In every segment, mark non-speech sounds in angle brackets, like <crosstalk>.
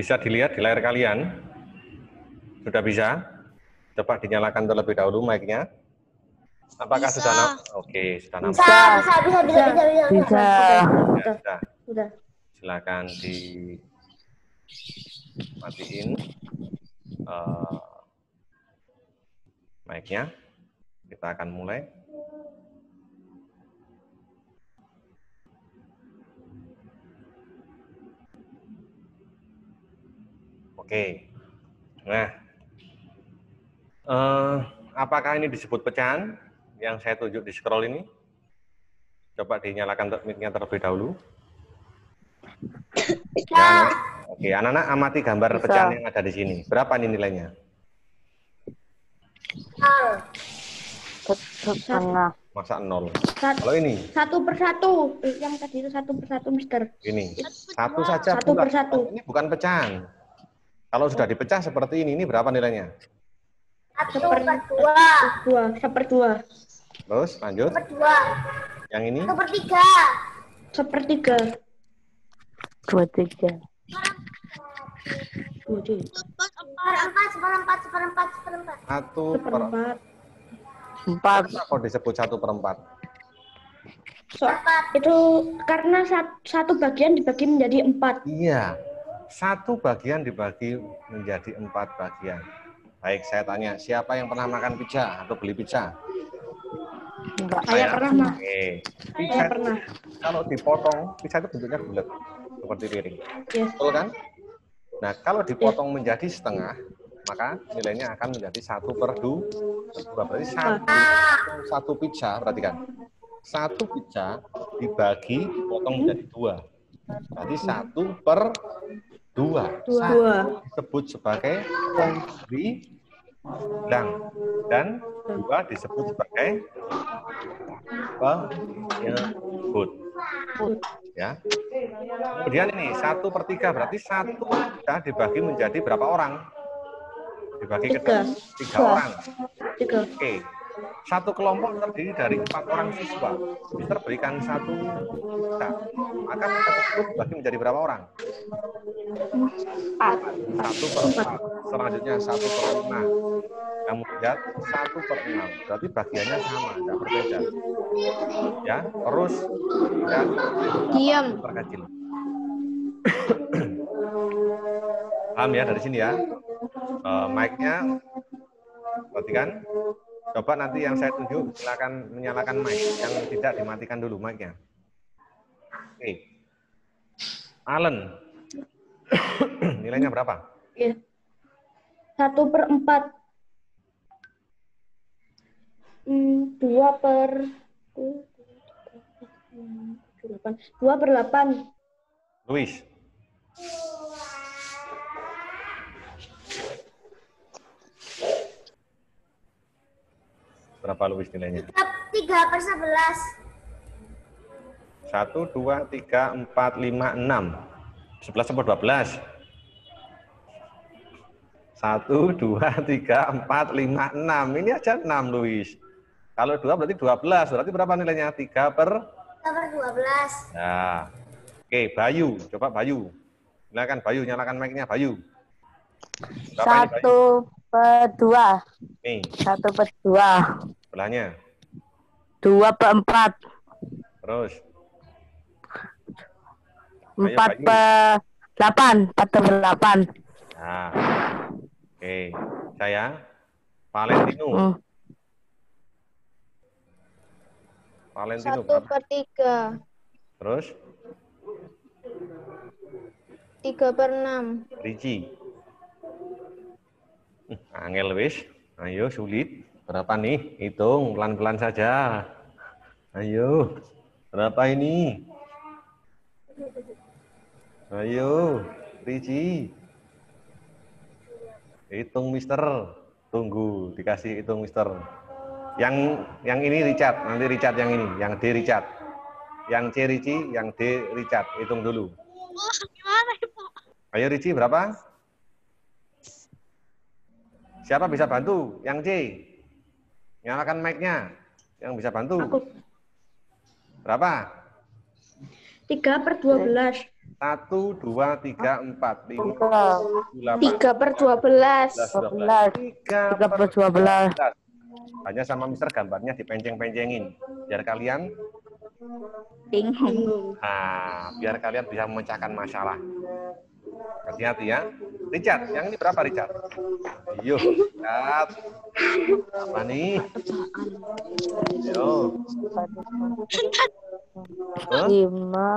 bisa dilihat di layar kalian? Sudah bisa? Coba dinyalakan terlebih dahulu mic-nya. Apakah Bisa. sudah nam- Oke, sudah nampak. Bisa, bisa, bisa, bisa, bisa, bisa. Bisa. Ya, Udah. sudah. Udah. Silakan di matiin eh, mic-nya. Kita akan mulai. Oke. Nah, eh, apakah ini disebut pecahan yang saya tunjuk di scroll ini? Coba dinyalakan mic-nya terlebih dahulu. Ya, anak- Oke, anak-anak amati gambar Bisa. pecahan yang ada di sini. Berapa ini nilainya? Setengah. Masa nol. Sat- Kalau ini, Satu per satu. Eh, Yang tadi itu satu per satu, Mister. ini satu saja. Satu bukan- per satu. Ini bukan pecahan. Kalau sudah dipecah seperti ini, ini berapa nilainya? Satu per dua. Dua, sepertiga. Terus lanjut. Per dua. Yang ini Satu per tiga. Sepertiga. Dua tiga. Dua tiga. Seperempat, seperempat, seperempat, seperempat. satu per Seperempat. empat. Kok disebut satu per empat? So, itu karena sat- satu bagian dibagi menjadi empat. Iya, satu bagian dibagi menjadi empat bagian. Baik, saya tanya, siapa yang pernah makan pizza atau beli pizza? Saya pernah, Mas. Oke. Pizza Saya itu pernah. kalau dipotong, pizza itu bentuknya bulat seperti piring. Yes. Betul kan? Nah, kalau dipotong menjadi setengah, maka nilainya akan menjadi satu per du- dua. Berarti satu, satu pizza, perhatikan. Satu pizza dibagi, dipotong menjadi dua. Berarti satu per dua. Dua. Satu Dua. disebut sebagai bilang dan dua disebut sebagai penyebut. Ya. Kemudian ini satu per tiga berarti satu kita dibagi menjadi berapa orang? Dibagi ke Tiga. tiga orang. Tiga. Oke. Satu kelompok terdiri dari empat orang siswa. Mister berikan satu juta. Maka mereka tersebut dibagi menjadi berapa orang? Satu per empat. Selanjutnya satu per lima. Kamu lihat satu per enam. Berarti bagiannya sama, tidak berbeda. Ya, terus dan Diam. terkecil. <coughs> Paham ya dari sini ya? Eh, mic-nya perhatikan. Coba nanti yang saya tunjuk silakan menyalakan mic yang tidak dimatikan dulu mic-nya. Oke. Allen. <coughs> Nilainya berapa? Iya. Satu per empat. Hmm, dua per. Dua per delapan. Luis. Berapa Luis nilainya? Tiga per sebelas. Satu, dua, tiga, empat, lima, enam. Sebelas sampai dua belas. Satu, dua, tiga, empat, lima, enam. Ini aja enam, Luis. Kalau dua berarti dua belas. Berarti berapa nilainya? Tiga per... Tiga per dua belas. Nah. Oke, Bayu. Coba Bayu. Silakan Bayu, nyalakan mic-nya Bayu. Berapa ini, Bayu? Satu per dua. Nih, Satu per dua. sebelahnya. Dua per empat. Terus. Empat per delapan. Empat per delapan. Nah. Oke, saya Valentino. Hmm. Valentino Satu per tiga. Terus Tiga per enam. Ricci. Angel wis. Ayo sulit. Berapa nih? Hitung pelan-pelan saja. Ayo. Berapa ini? Ayo, Ricci. Hitung Mister. Tunggu, dikasih hitung Mister. Yang yang ini Richard, nanti Richard yang ini, yang D Richard. Yang C Ricci, yang D Richard. Hitung dulu. Ayo Ricci berapa? Siapa bisa bantu? Yang C. Nyalakan mic-nya. Yang bisa bantu. Aku Berapa? tiga per dua belas. Satu, dua, tiga, empat, lima, Tiga. delapan, Tiga per dua belas. dua Dua belas, belas. tiga Tiga per per dua belas. Hanya sama Mister gambarnya dipenceng-pencengin. Biar kalian, Bingung. nah, biar kalian bisa memecahkan masalah. Hati-hati ya. Richard, yang ini berapa Richard? Yo, Richard. Apa nih? Yo. Lima.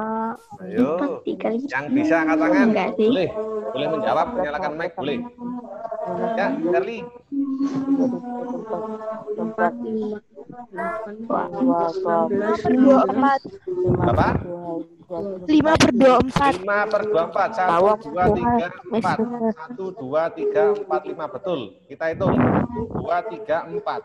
Ayo. Tiga lagi. Yang bisa angkat tangan, Enggak sih. boleh. Boleh menjawab, nyalakan mic, boleh. Ya, Charlie. Empat. lima, Dua, dua, dua, Dua empat. Berapa? Lima per dua empat. 5 per 24. 1, Tahu, 2, 3, 4. Mister. 1, 2, 3, 4, 5. Betul. Kita hitung. 2, 3, 4.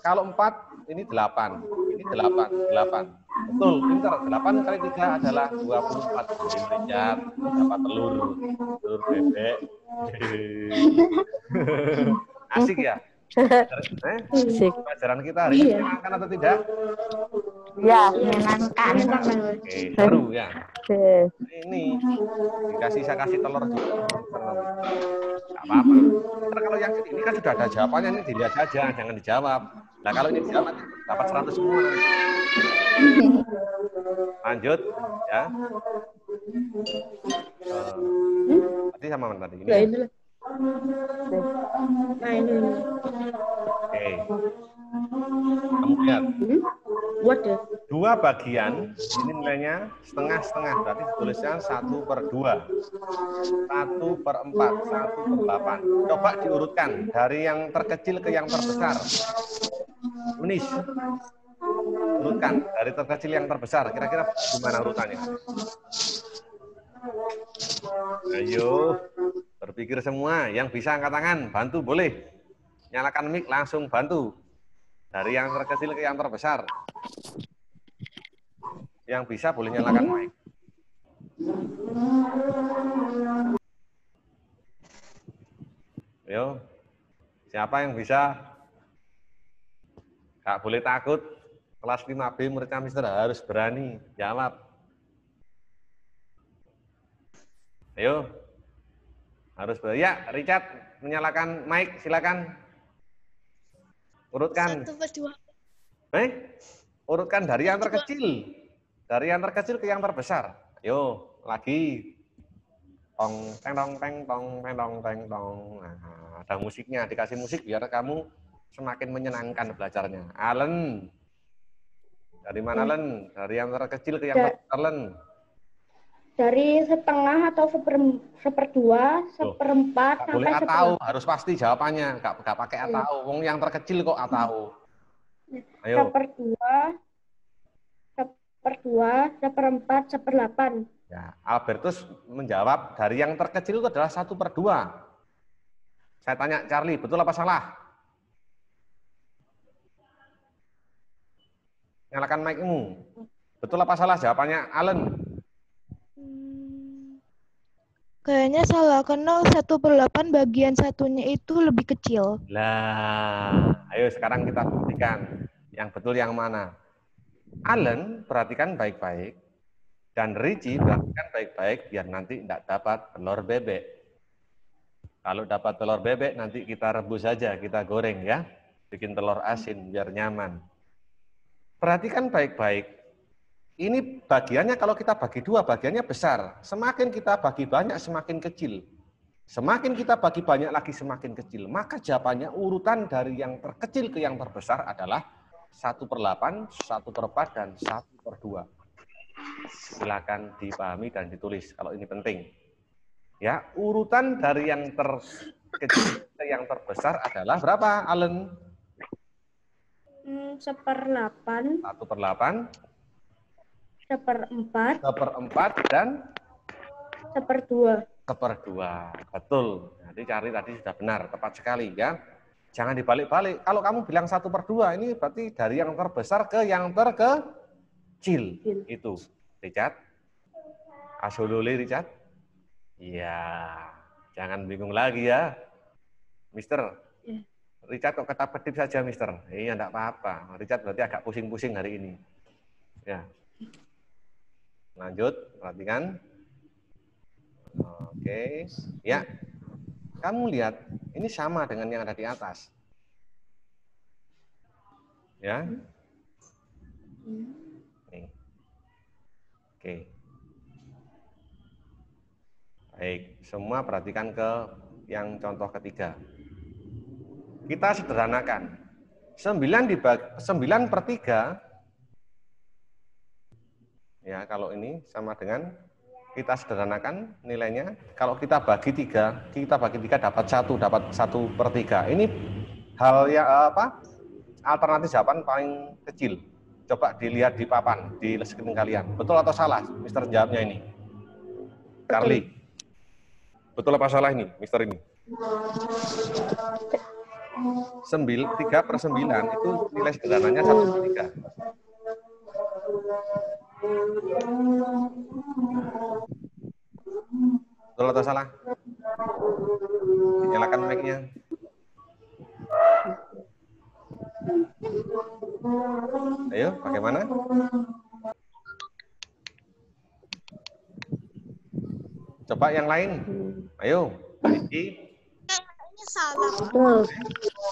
Kalau 4, ini 8. Ini 8. 8. Betul, pintar. 8 kali 3 adalah 24. Jadi Richard dapat telur. Telur bebek. <laughs> Asik ya? Eh, pelajaran kita hari ini menyenangkan atau tidak? Ya. menyenangkan. Oke, seru ya. Oke. Ini dikasih saya kasih telur juga. Gak apa-apa. Kalau yang ini kan sudah ada jawabannya ini dilihat saja, jangan dijawab. Nah kalau ini dijawab nanti dapat 100 semua. Lanjut ya. Tadi sama mana tadi? Ini. Ya? ini lah. Nah, ini. Oke. Kamu lihat. Ya. dua bagian ini nilainya setengah-setengah berarti ditulisnya satu per dua. Satu per empat satu per delapan. Coba diurutkan dari yang terkecil ke yang terbesar. Unis urutkan dari terkecil yang terbesar kira-kira gimana urutannya? Ayo berpikir semua. Yang bisa angkat tangan bantu boleh. Nyalakan mic langsung bantu dari yang terkecil ke yang terbesar yang bisa boleh nyalakan mic. Yo, siapa yang bisa? Gak boleh takut. Kelas 5B muridnya Mister harus berani jawab. Ayo, harus berani. Ya, Richard, menyalakan mic, silakan. Urutkan. Satu per dua. Eh, urutkan dari yang terkecil. Dari yang terkecil ke yang terbesar. Yo, lagi. Tong, teng, tong, teng, tong, teng, tong, teng, tong. Nah, ada musiknya, dikasih musik biar kamu semakin menyenangkan belajarnya. Allen. Dari mana, Len? Dari yang terkecil ke yang terbesar, Len. Dari setengah atau seper, seperdua, seperempat, boleh sampai atau, seper, harus pasti jawabannya. Gak, gak pakai atau. Wong yang terkecil kok atau. Ayo. seperdua, seperdua, seperempat, seperdelapan. Ya, Albertus menjawab dari yang terkecil itu adalah satu per dua. Saya tanya Charlie, betul apa salah? Nyalakan mic-mu. Betul apa salah jawabannya Allen? Hmm, Kayaknya salah, karena satu per delapan bagian satunya itu lebih kecil. Lah, ayo sekarang kita buktikan yang betul yang mana. Allen perhatikan baik-baik dan Richie perhatikan baik-baik biar nanti tidak dapat telur bebek. Kalau dapat telur bebek nanti kita rebus saja, kita goreng ya. Bikin telur asin biar nyaman. Perhatikan baik-baik. Ini bagiannya kalau kita bagi dua, bagiannya besar. Semakin kita bagi banyak, semakin kecil. Semakin kita bagi banyak lagi semakin kecil. Maka jawabannya urutan dari yang terkecil ke yang terbesar adalah 1 per 8, 1 per 4, dan 1 per 2. Silakan dipahami dan ditulis kalau ini penting. Ya, urutan dari yang terkecil ke yang terbesar adalah berapa, Allen? Hmm, seperdelapan, 1 per 8, seperempat, 1 per 4, dan seperdua. per 2. Betul. Jadi cari tadi sudah benar, tepat sekali ya. Jangan dibalik-balik. Kalau kamu bilang 1 per 2, ini berarti dari yang terbesar ke yang terkecil. Kecil. Itu. Richard? Asolole, Richard? Iya. Jangan bingung lagi ya. Mister. Iya. Richard kok kata pedip saja, Mister? Iya, enggak apa-apa. Richard berarti agak pusing-pusing hari ini. Ya. Lanjut, perhatikan. Oke, ya. Kamu lihat, ini sama dengan yang ada di atas. Ya. Nih. Oke. Baik, semua perhatikan ke yang contoh ketiga. Kita sederhanakan. 9 dibagi 9 per 3 ya kalau ini sama dengan kita sederhanakan nilainya. Kalau kita bagi tiga, kita bagi tiga dapat satu, dapat satu per tiga. Ini hal yang apa? Alternatif jawaban paling kecil. Coba dilihat di papan, di screen kalian. Betul atau salah, Mister jawabnya ini? Carly. Betul apa salah ini, Mister ini? Sembil, tiga per sembilan itu nilai sederhananya satu per tiga. Betul atau salah? Nyalakan mic-nya. Ayo, bagaimana? Coba yang lain. Ayo, Iki. Betul.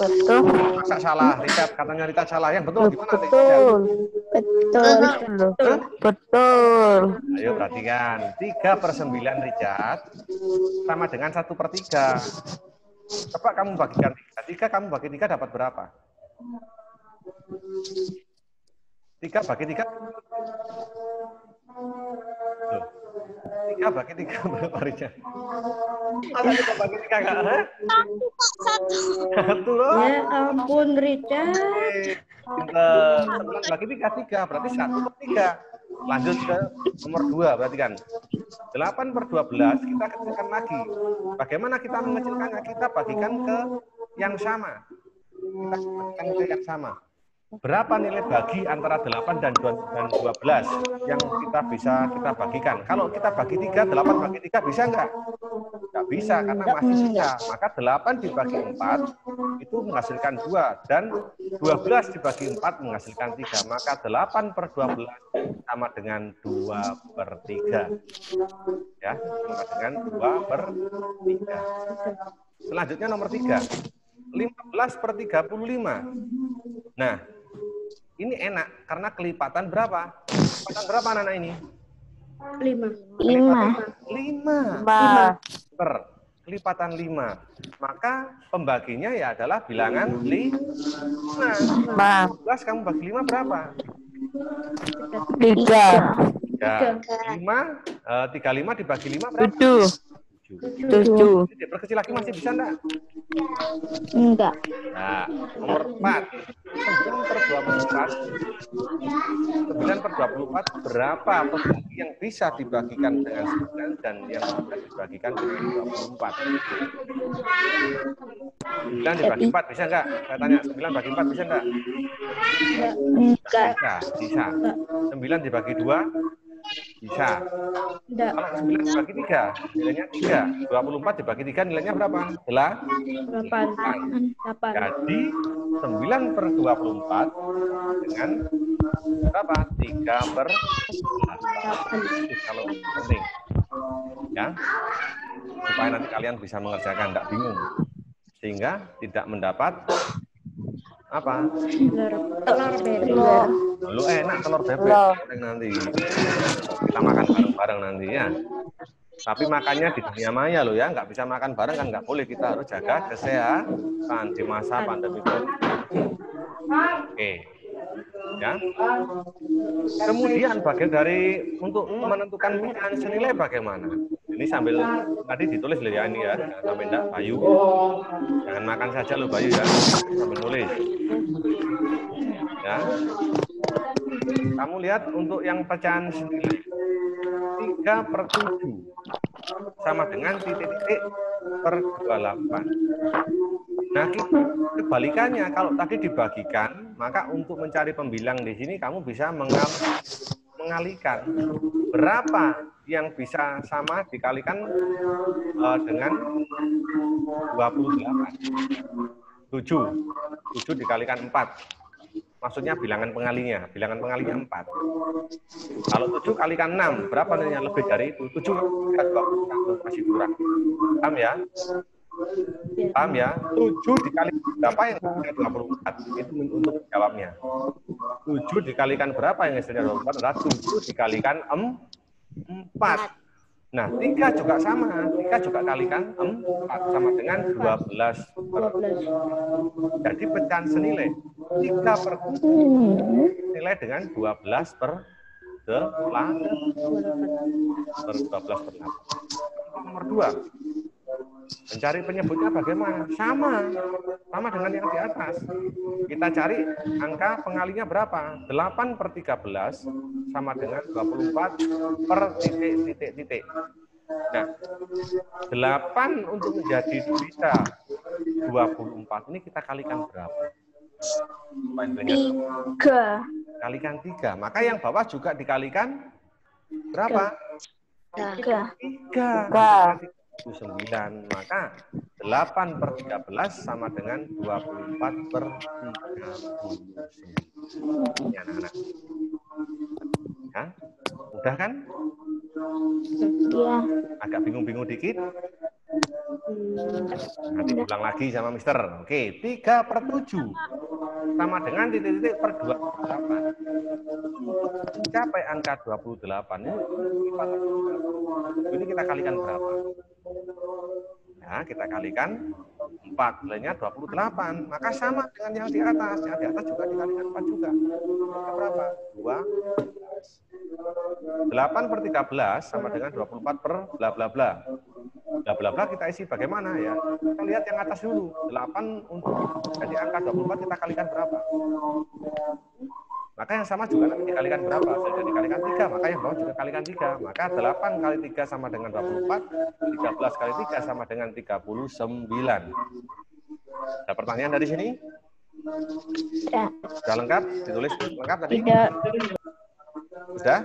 Betul. Masa salah? Richard, katanya Richard salah. Yang betul gimana? Richard? Betul. Betul. Betul. Betul. Ayo perhatikan. 3 per 9 Richard sama dengan 1 per 3. Coba kamu bagikan 3. 3 kamu bagi 3 dapat berapa? 3 bagi 3. Loh. 3 bagi 3 <laughs> berapa Richard? Masa kita bagi 3 enggak? Hah? <laughs> Satu loh. Ya ampun Richard. Pinter. 9 bagi 3, 3. Berarti 1 per 3. Lanjut ke nomor 2, berarti kan. 8 per 12, kita kecilkan lagi. Bagaimana kita mengecilkannya? Kita bagikan ke yang sama. Kita bagikan ke yang sama. Berapa nilai bagi antara 8 dan 12 yang kita bisa kita bagikan? Kalau kita bagi 3, 8 bagi 3 bisa enggak? Enggak bisa, karena masih sisa. Maka 8 dibagi 4 itu menghasilkan 2. Dan 12 dibagi 4 menghasilkan 3. Maka 8 per 12 sama dengan 2 per 3. Ya, sama dengan 2 per 3. Selanjutnya nomor 3. 15 per 35. Nah, ini enak karena kelipatan berapa? Kelipatan berapa anak-anak ini? Lima. Lima. 5 Lima. per kelipatan 5. Maka pembaginya ya adalah bilangan 5. Lima. 12 kamu bagi 5 berapa? Tiga. Ya, 5 eh, 35 dibagi 5 berapa? Tujuh. 7. Tujuh. Ini diperkecil lagi masih bisa enggak? Enggak. Nah, nomor 4. 9 per 24. 9 per 24 berapa pembagi yang bisa dibagikan dengan 9 dan yang bisa dibagikan dengan 24? 9 dibagi 4 bisa enggak? Saya tanya, 9 bagi 4 bisa enggak? Enggak. Bisa, bisa. 9 dibagi 2 bisa. Enggak. Kalau 9 dibagi 3, nilainya 3. 24 dibagi 3 nilainya berapa? Adalah Delapan. Delapan. Jadi 9 per 24 dengan berapa? 3 per 8. Itu kalau penting. Ya. Supaya nanti kalian bisa mengerjakan, tidak bingung. Sehingga tidak mendapat apa? Telur. Telur bebek. Lu enak telur bebek nanti. Kita makan bareng-bareng nanti ya. Tapi makannya di dunia maya loh ya, nggak bisa makan bareng kan nggak boleh. Kita harus jaga kesehatan di masa pandemi COVID. Oke, ya. Kemudian bagian dari untuk menentukan pilihan senilai bagaimana? Ini sambil tadi ditulis loh ya ini ya, jangan sampai enggak Bayu. Jangan makan saja loh Bayu ya, sambil nulis. Ya. Kamu lihat untuk yang pecahan senilai 3 per 7 sama dengan titik-titik per 28. Nah, kebalikannya kalau tadi dibagikan, maka untuk mencari pembilang di sini kamu bisa mengal mengalihkan berapa yang bisa sama dikalikan eh, dengan 28. 7. 7 dikalikan 4. Maksudnya bilangan pengalinya. Bilangan pengalinya 4. Kalau 7 kalikan 6, berapa nilainya lebih dari itu? 7 kali 21 masih kurang. Paham ya? Paham ya? 7 dikali berapa yang hasilnya 24? Itu untuk jawabnya. 7 dikalikan berapa yang hasilnya 24? Adalah 7 dikalikan 4. Nah, 3 juga sama. 3 juga kalikan 4 sama dengan 12 per 12. jadi pecahan senilai 3 per nilai dengan 12 per 8 per 12 per 8. Nomor 2. Mencari penyebutnya bagaimana? Sama. Sama dengan yang di atas. Kita cari angka pengalinya berapa? 8 per 13 sama dengan 24 per titik-titik-titik. Nah, 8 untuk menjadi bisa 24 ini kita kalikan berapa? Tiga. kalikan 3. Maka yang bawah juga dikalikan berapa? Tiga. 3. 9. Maka 8 per 13 sama dengan 24 per 39. Ini anak-anak. Ya, mudah kan? Iya. Agak bingung-bingung dikit? Nanti ulang lagi sama Mister. Oke, 3 per 7 sama dengan titik-titik per 28. Untuk mencapai angka 28 ini, ini kita kalikan berapa? Ya, kita kalikan 4, nilainya 28. Maka sama dengan yang di atas. Yang di atas juga dikalikan 4 juga. Maka berapa? 2. 8 per 13 sama dengan 24 per bla bla bla. Bla bla bla kita isi bagaimana ya? Kita lihat yang atas dulu. 8 untuk jadi angka 24 kita kalikan berapa? Maka yang sama juga nanti dikalikan berapa? Sudah dikalikan 3, maka yang bawah juga kalikan 3. Maka 8 kali 3 sama dengan 24, 13 kali 3 sama dengan 39. Ada pertanyaan dari sini? Tidak. Sudah lengkap? Ditulis lengkap tadi? Tidak. Sudah?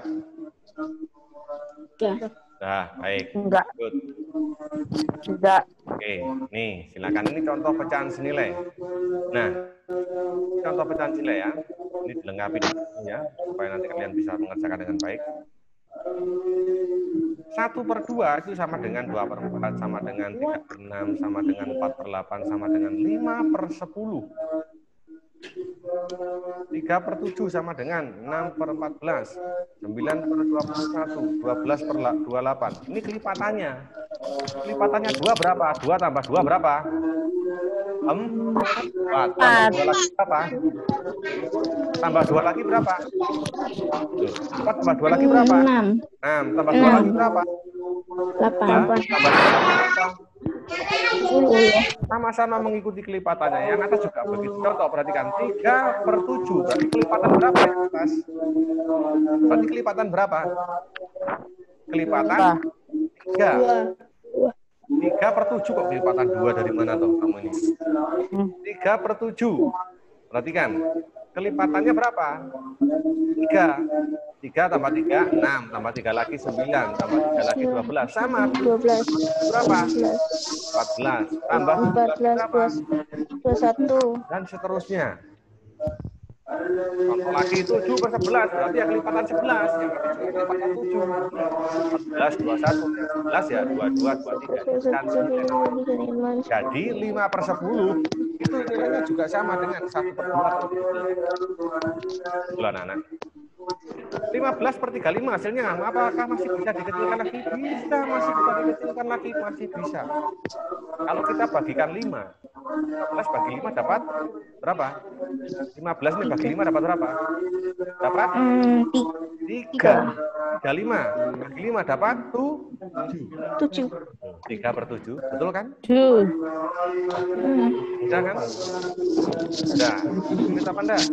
Ya. Nah, baik. Enggak. Good. Tidak. Oke, nih silakan ini contoh pecahan senilai. Nah, contoh pecahan senilai ya. Ini dilengkapi ya, supaya nanti kalian bisa mengerjakan dengan baik. Satu per dua itu sama dengan dua per empat, sama dengan tiga per enam, sama dengan empat per delapan, sama dengan lima per sepuluh. 3 per 7 sama dengan 6 per 14, 9 per 21, 12 per 28. Ini kelipatannya. Kelipatannya 2 berapa? 2 tambah 2 berapa? 4. Tambah 2 lagi berapa? Tambah 2 lagi berapa? 4 tambah 2 lagi berapa? Enam. 6. Tambah 2 lagi berapa? Delapan. Tambah 2 lagi berapa? Sepuluh. sama-sama mengikuti kelipatannya. Yang atas juga begitu. Contoh, perhatikan. 3 per 7. Berarti kelipatan berapa yang atas? Berarti kelipatan berapa? Kelipatan 3. 3 per 7 kok kelipatan 2 dari mana tuh kamu ini? 3 per 7. Perhatikan. Kelipatannya berapa? 3. 3 tambah 3, 6. Tambah 3 lagi 9. Tambah 3 lagi 12. Sama. Dua belas. Berapa? Belas. 14. Tambah Empat 12 belas. Dua satu. dan seterusnya. Contoh lagi 7 per 11, berarti yang kelipatan 11, yang kelipatan 7. 14, 21, yang 11 ya 22, 23, dan. Jadi 5 per 10 juga sama dengan 1 per 2. Bulan anak. 15 per 35 hasilnya apakah masih bisa dikecilkan lagi? Bisa, masih bisa dikecilkan lagi, masih bisa. Kalau kita bagikan 5, 15 bagi 5 dapat berapa? 15 ini bagi 5 dapat berapa? Dapat Hmm, tiga. 3. 35 bagi 5 dapat 7. Tujuh. 3 per 7, betul kan? Tujuh. Sudah kan? Sudah. Kita apa enggak?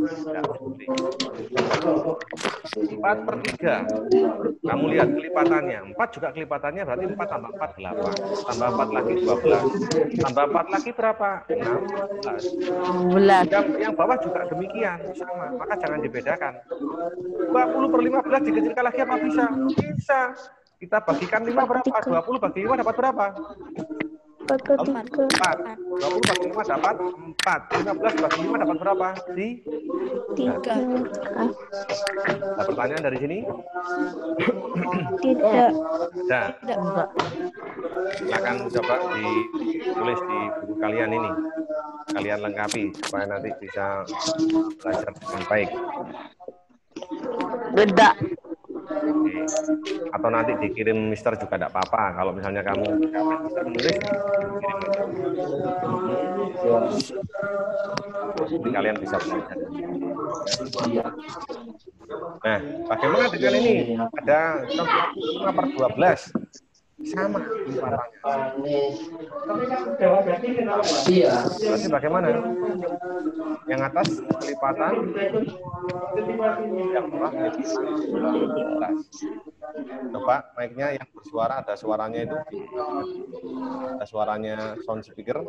Enggak. 4 per 3. Kamu lihat kelipatannya. 4 juga kelipatannya berarti 4 tambah 4, 8. Tambah 4 lagi 12. Tambah 4 lagi berapa? 16. Belas. Yang, yang bawah juga demikian. Sama. Maka jangan dibedakan. 20 per 15 dikecilkan lagi apa bisa? Bisa. Kita bagikan 5 berapa? 20 bagi 5 dapat berapa? Empat ke tiga. 4. 20 bagi 5 dapat 4. 15 bagi 5 dapat berapa? Di? Tiga. Ada pertanyaan dari sini? Tidak. Ada. Silakan coba ditulis di buku kalian ini. Kalian lengkapi supaya nanti bisa belajar dengan baik. Tidak. Atau nanti dikirim Mister juga tidak apa-apa. Kalau misalnya kamu menulis, kalian bisa belajar. Nah, bagaimana dengan ini? Ada contoh 5 per 12. Sama kelipatannya. Berarti bagaimana? Yang atas kelipatan, yang bawah kelipatan 12. Coba mic-nya yang bersuara, ada suaranya itu. Ada suaranya sound speaker.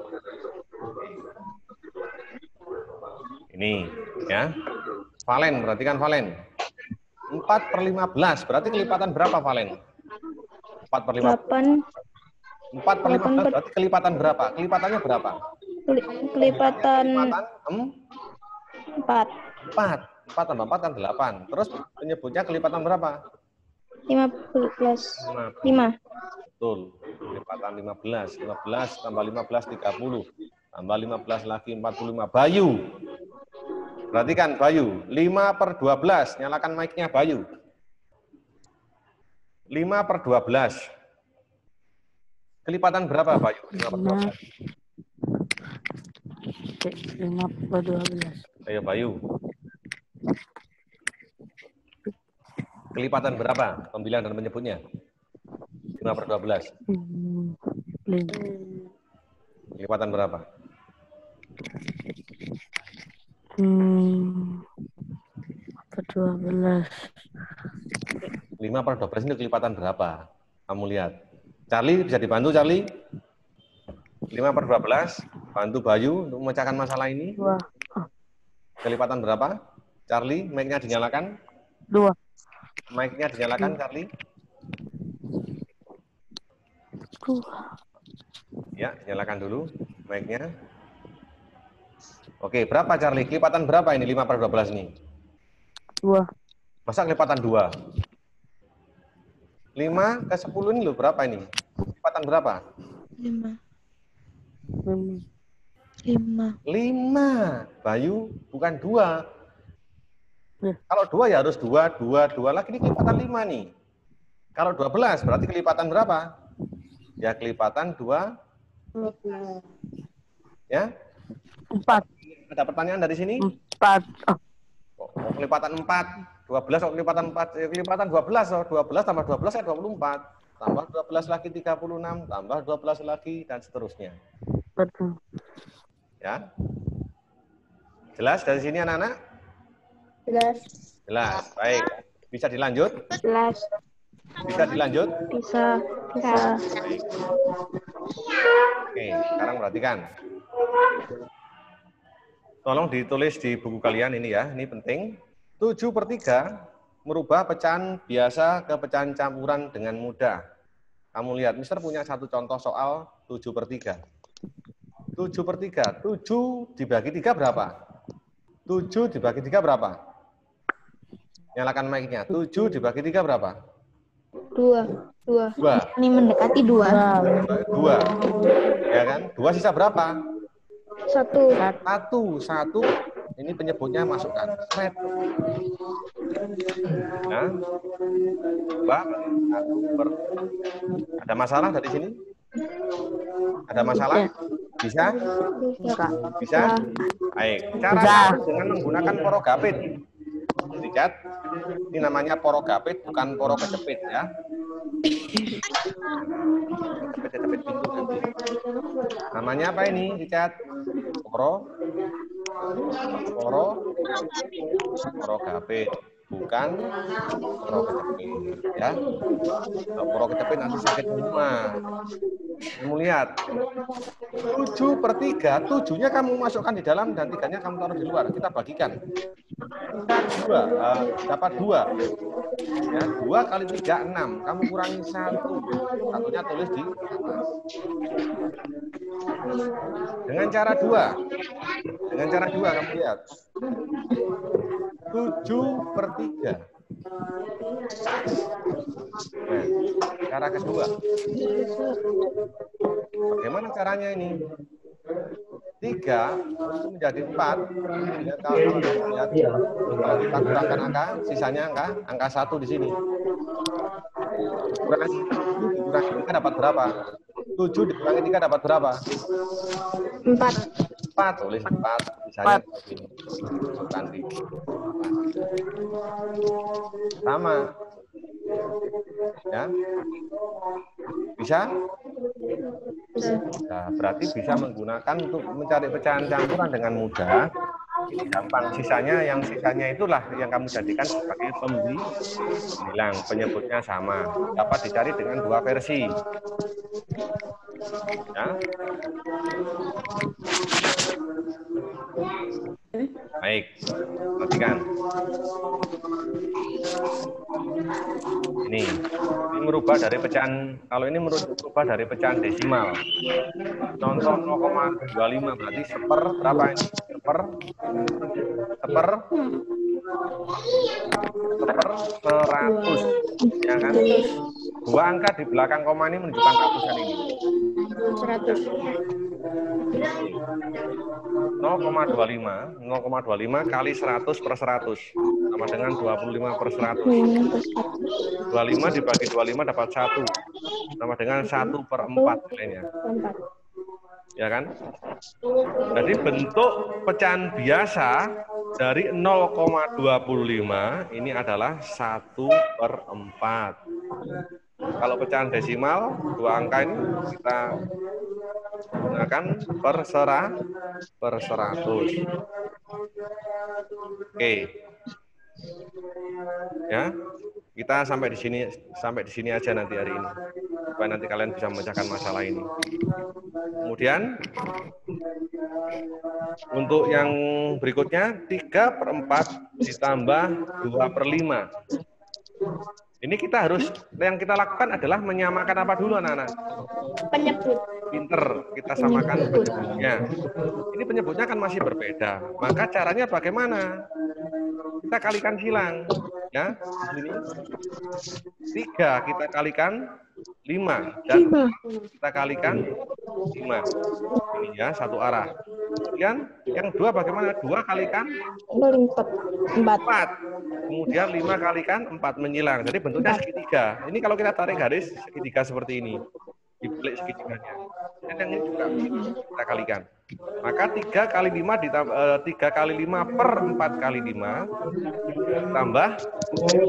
Ini, ya. Valen, perhatikan Valen. 4 per 15, berarti kelipatan berapa Valen? 4 per 15. Delapan. 4 per 15 berarti kelipatan berapa? Kelipatannya berapa? Keli- Kelipatan Kelipatan empat. 4. 4 tambah 4 kan 8. Terus penyebutnya kelipatan berapa? Lima belas. 5. Lima. Betul. Kelipatan 15. 15 tambah 15, 30. Tambah 15 lagi 45. Bayu. Perhatikan Bayu. 5 per 12. Nyalakan mic-nya Bayu. 5 per 12. Kelipatan berapa Bayu? 5 per 12. lima per dua belas Ayo Bayu. Kelipatan berapa pembilihan dan penyebutnya? 5 per 12. Hmm, lima Kelipatan berapa? hmm, per dua belas 5 per 12 ini kelipatan berapa? Kamu lihat. Charlie, bisa dibantu Charlie? 5 per 12, bantu Bayu untuk memecahkan masalah ini. dua Kelipatan berapa? Charlie, mic-nya dinyalakan. dua Mic-nya dinyalakan, Charlie. dua Ya, nyalakan dulu mic-nya. Oke, berapa Charlie? Kelipatan berapa ini 5 per 12 ini? dua Masa kelipatan 2? 5 ke 10 ini loh, berapa ini? Kelipatan berapa? Lima. lima Lima. 5. Bayu, bukan 2. Ya. Kalau 2 ya harus 2, 2, 2 lagi. Ini kelipatan 5 nih. Kalau 12 berarti kelipatan berapa? Ya kelipatan 2. Ya. empat Ada pertanyaan dari sini? empat oh, Oh, oh, kelipatan 4. 12 oh kelipatan 4. Eh, kelipatan 12 oh 12 tambah 12 ya 24. Tambah 12 lagi 36, tambah 12 lagi dan seterusnya. betul Ya. Jelas dari sini anak-anak? Jelas. Jelas. Baik. Bisa dilanjut? Belas. Bisa dilanjut? Bisa. Bisa. Baik. Oke, sekarang perhatikan. Tolong ditulis di buku kalian ini ya, ini penting. 7 per 3 merubah pecahan biasa ke pecahan campuran dengan mudah. Kamu lihat, Mister punya satu contoh soal 7 per 3. 7 per 3, 7 dibagi 3 berapa? 7 dibagi 3 berapa? Nyalakan mic-nya. 7 dibagi 3 berapa? Dua. Dua. 2. Ini mendekati dua. Dua. Ya kan? Dua sisa berapa? Satu. Satu. Satu. Ini penyebutnya masukkan. Red. Nah. Dua. Satu per. Ada masalah dari sini? Ada masalah? Bisa? Bisa. Bisa? Baik. Cara Bisa. dengan menggunakan porogapit. Richard, ini namanya porogapit, bukan poro kecepit ya. Namanya apa ini, Richard? Poro? Poro? Porogapit. bukan puro kecepit ya kalau puro kecepit nanti sakit semua kamu lihat 7 per 3 tujuhnya kamu masukkan di dalam dan tiganya kamu taruh di luar kita bagikan dua eh, dapat dua. Ya dua kali tiga enam. Kamu kurangi satu. Satunya tulis di atas. Dengan cara dua. Dengan cara dua kamu lihat. 7 per 3 nah, cara kedua. Bagaimana caranya ini? Tiga menjadi empat. Ya, kalau kita lihat. Kita kurangkan angka sisanya angka angka satu di sini. Kurangi dikurangi tiga dapat berapa tujuh dikurangi tiga dapat berapa? Empat. empat. Tulis empat. Sisanya seperti ini masukkan di sama. Ya. Bisa. Nah, berarti bisa menggunakan untuk mencari pecahan campuran dengan mudah. Gampang. Sisanya yang sisanya itulah yang kamu jadikan sebagai pembilang. Penyebutnya sama. Dapat dicari dengan dua versi. Ya. Baik, perhatikan. Ini, ini merubah dari pecahan, kalau ini merubah dari pecahan desimal. Contoh 0,25 berarti seper berapa ini? Seper, seper, seper seratus, ya kan? Dua angka di belakang koma ini menunjukkan ratusan ini. 0,25 0,25 kali 100 per 100 sama dengan 25 per 100 25 dibagi 25 dapat 1 sama dengan 1 per 4 nilainya ya kan? Jadi bentuk pecahan biasa dari 0,25 ini adalah 1 per 4 kalau pecahan desimal dua angka ini kita gunakan per sera per 100. Oke. Ya. Kita sampai di sini sampai di sini aja nanti hari ini. Supaya nanti kalian bisa memecahkan masalah ini. Kemudian untuk yang berikutnya 3 per 4 ditambah 2 per 5. Ini kita harus yang kita lakukan adalah menyamakan apa dulu anak-anak? Penyebut. Pinter, kita samakan penyebutnya. Ini penyebutnya kan masih berbeda. Maka caranya bagaimana? Kita kalikan silang, ya. Di sini tiga kita kalikan lima dan kita kalikan lima. Ini ya satu arah. Kemudian yang dua bagaimana? Dua kalikan Empat. Empat. Empat. Kemudian lima kalikan empat menyilang. Jadi bentuknya segitiga. Ini kalau kita tarik garis segitiga seperti ini. Dibalik segitiganya. Dan yang ini juga kita kalikan. Maka tiga kali lima ditambah tiga kali lima per empat kali lima tambah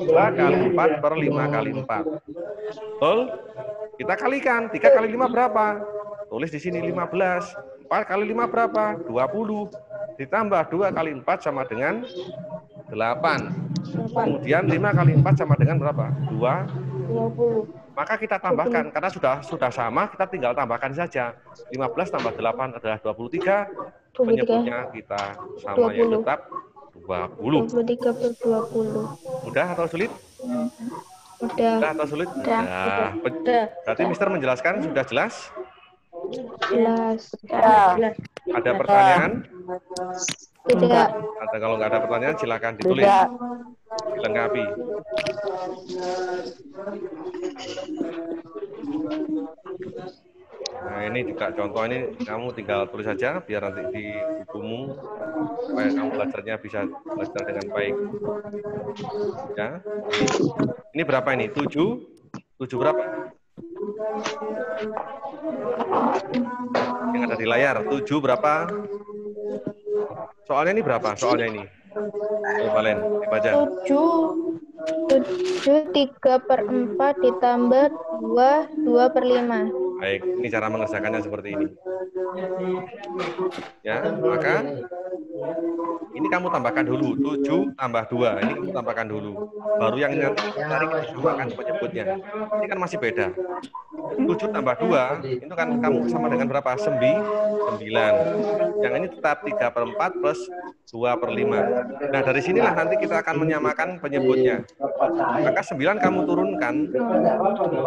dua kali empat per lima kali empat. Betul? Kita kalikan. Tiga kali lima berapa? Tulis di sini 15. 4 kali 5 berapa? 20. Ditambah 2 kali 4 sama dengan 8. Kemudian 5 kali 4 sama dengan berapa? 2. 20. Maka kita tambahkan, karena sudah sudah sama, kita tinggal tambahkan saja. 15 tambah 8 adalah 23. 23. Penyebutnya kita sama ya 20. tetap 20. 23 per 20. Mudah atau sulit? Udah. Mudah atau sulit? Udah. Nah, pe- Berarti Mister menjelaskan sudah jelas? Jelas. Ya. Ada pertanyaan? Tidak. Ada kalau nggak ada pertanyaan silakan ditulis. Tidak. Dilengkapi. Nah ini juga contoh ini kamu tinggal tulis saja biar nanti di bukumu supaya kamu belajarnya bisa belajar dengan baik. Ya. Ini berapa ini? 7? 7 berapa? Yang ada di layar. 7 berapa? Soalnya ini berapa? Soalnya ini. Valen, dibaca. 7. 7 3 per 4 ditambah 2 2 per 5. Baik, ini cara mengerjakannya seperti ini. Ya, maka Ini kamu tambahkan dulu, 7 tambah 2. Ini kamu tambahkan dulu. Baru yang nanti kita samakan penyebutnya. Ini kan masih beda. 7 tambah 2, itu kan kamu sama dengan berapa? 9. 9. Yang ini tetap 3 per 4 plus 2 per 5. Nah, dari sinilah nanti kita akan menyamakan penyebutnya. Maka 9 kamu turunkan,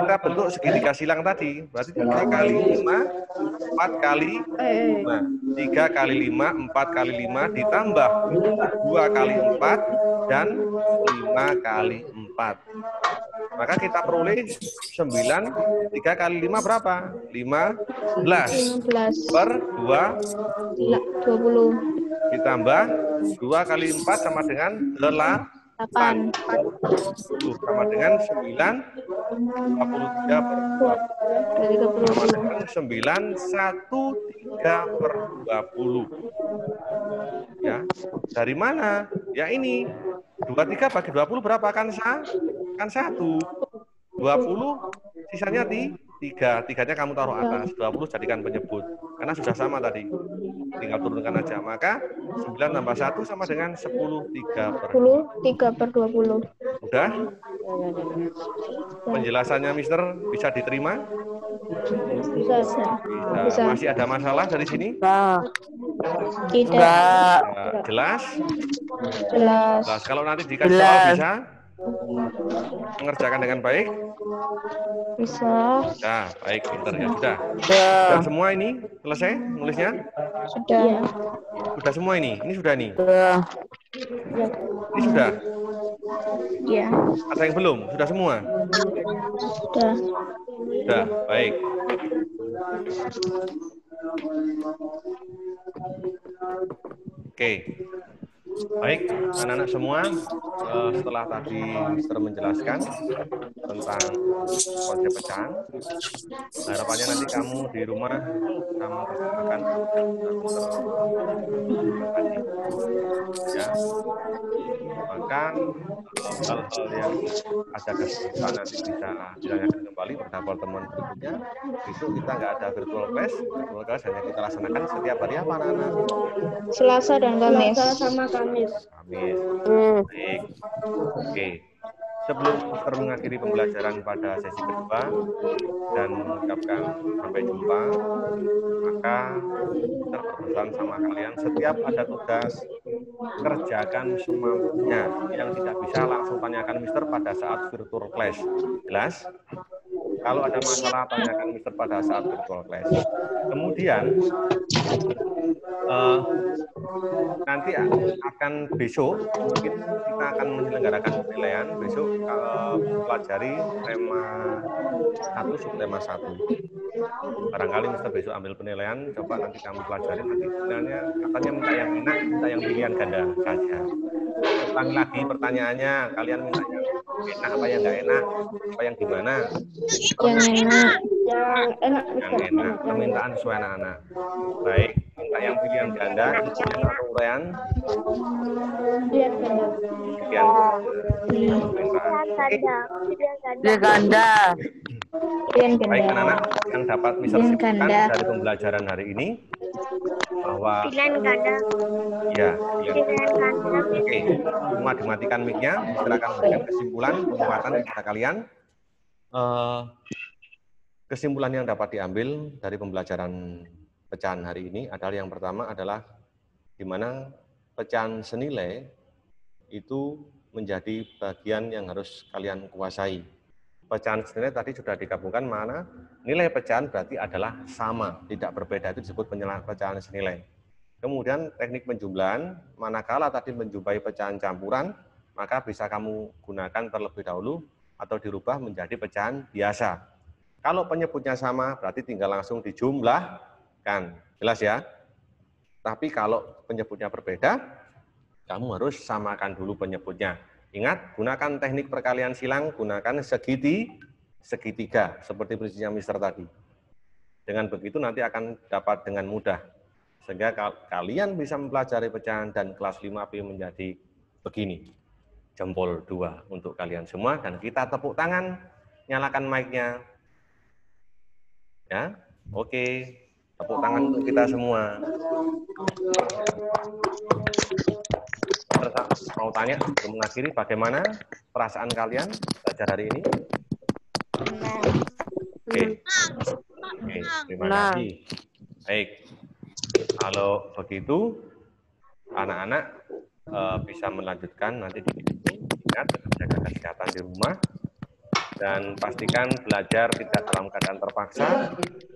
kita bentuk segitiga silang tadi. Berarti 3 kali 5, 4 kali 5. 3 kali 5, 4 kali 5, ditambah 2 kali 4, dan 5 kali 4. Maka kita peroleh 9, 3 kali 5 berapa? 15 15 per 2 20 ditambah 2 kali 4 sama dengan 8. 8 10 sama dengan 9 23 per 20 dari sama 20 dengan 9 1 3 per 20 ya dari mana? Ya ini. 23 bagi 20 berapa? Kan sa kan 1 20 sisanya di 3 tiganya kamu taruh atas. 20 jadikan penyebut karena sudah sama tadi tinggal turunkan aja maka 9 tambah 1 sama dengan 10 3 per 10 3 per 20 Udah? Penjelasannya Mister bisa diterima? bisa Bisa. Bisa. Masih ada masalah dari sini? Nah, tidak. Ya, jelas? jelas Jelas. Kalau nanti dikasih Jelas. soal bisa mengerjakan dengan baik? bisa Ya, baik, pinter ya. Sudah. Udah. Sudah semua ini selesai nulisnya? sudah Sudah semua ini? Ini sudah nih? Udah. Ini sudah? ya Ada yang belum? Sudah semua? sudah Sudah, baik. Oke. Baik, anak-anak semua, eh, setelah tadi Mister menjelaskan tentang konsep pecahan, harapannya nanti kamu di rumah kamu terjemahkan ya. Maka hal-hal yang ada kesulitan nanti bisa ditanyakan kembali pada pertemuan berikutnya. Besok kita nggak ada virtual class, virtual class hanya kita laksanakan setiap hari apa anak-anak? Selasa dan Kamis Selasa sama Kamis. Hmm. Baik. Oke. Sebelum Mister mengakhiri pembelajaran pada sesi kedua dan mengucapkan sampai jumpa, maka berpesan sama kalian setiap ada tugas kerjakan semampunya yang tidak bisa langsung tanyakan Mister pada saat virtual class. Jelas? Kalau ada masalah tanyakan Mister pada saat virtual class. Kemudian eh, nanti akan besok mungkin kita akan menyelenggarakan penilaian besok kalau pelajari tema satu subtema satu. Barangkali Mister besok ambil penilaian coba nanti kamu pelajari nanti penilaiannya katanya minta yang enak minta yang pilihan ganda saja. Ulangi lagi pertanyaannya kalian minta yang enak apa yang nggak enak apa yang gimana yang enak Yang enak. yang enak permintaan sesuai anak-anak baik minta yang pilihan ganda atau uraian Lihat ganda. pilihan Ganda. Dia ganda. pilihan Baik ganda anak-anak yang dapat Pilihan simpulkan dari pembelajaran hari ini bahwa Pilihan ganda. ya pilihan Pilihan ganda. Oke, semua dimatikan mic-nya. Mister akan memberikan kesimpulan penguatan kepada kalian. Eh, kesimpulan yang dapat diambil dari pembelajaran pecahan hari ini adalah yang pertama adalah di mana pecahan senilai itu menjadi bagian yang harus kalian kuasai. Pecahan senilai tadi sudah digabungkan mana nilai pecahan berarti adalah sama, tidak berbeda itu disebut pecahan senilai. Kemudian teknik penjumlahan, manakala tadi menjumpai pecahan campuran, maka bisa kamu gunakan terlebih dahulu atau dirubah menjadi pecahan biasa. Kalau penyebutnya sama, berarti tinggal langsung dijumlahkan. Jelas ya? Tapi kalau penyebutnya berbeda, kamu harus samakan dulu penyebutnya. Ingat, gunakan teknik perkalian silang, gunakan segiti, segitiga, seperti prinsipnya Mister tadi. Dengan begitu nanti akan dapat dengan mudah sehingga kal- kalian bisa mempelajari pecahan dan kelas 5B menjadi begini. Jempol dua untuk kalian semua dan kita tepuk tangan, nyalakan mic-nya. Ya, oke. Tepuk tangan untuk kita semua. Terus mau tanya, sebelum mengakhiri, bagaimana perasaan kalian belajar hari ini? Oke. Oke, terima Senang. kasih. Baik. Kalau begitu, anak-anak eh, bisa melanjutkan nanti di video. Tetap jaga kesehatan di rumah. Dan pastikan belajar tidak dalam keadaan terpaksa.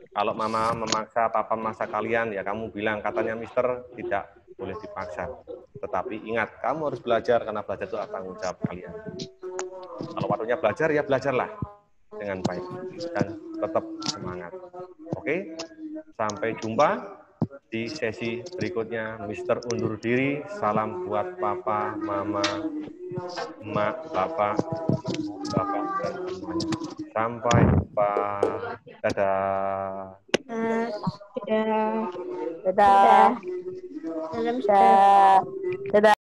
Kalau mama memaksa, papa memaksa kalian, ya kamu bilang, katanya mister, tidak boleh dipaksa. Tetapi ingat, kamu harus belajar, karena belajar itu tanggung jawab kalian. Kalau waktunya belajar, ya belajarlah dengan baik. Dan tetap semangat. Oke, sampai jumpa di sesi berikutnya. Mister undur diri. Salam buat papa, mama, emak, bapak, bapak, dan semuanya. Sampai jumpa. Dadah. Dadah. Dadah. Salam Dadah. Dadah.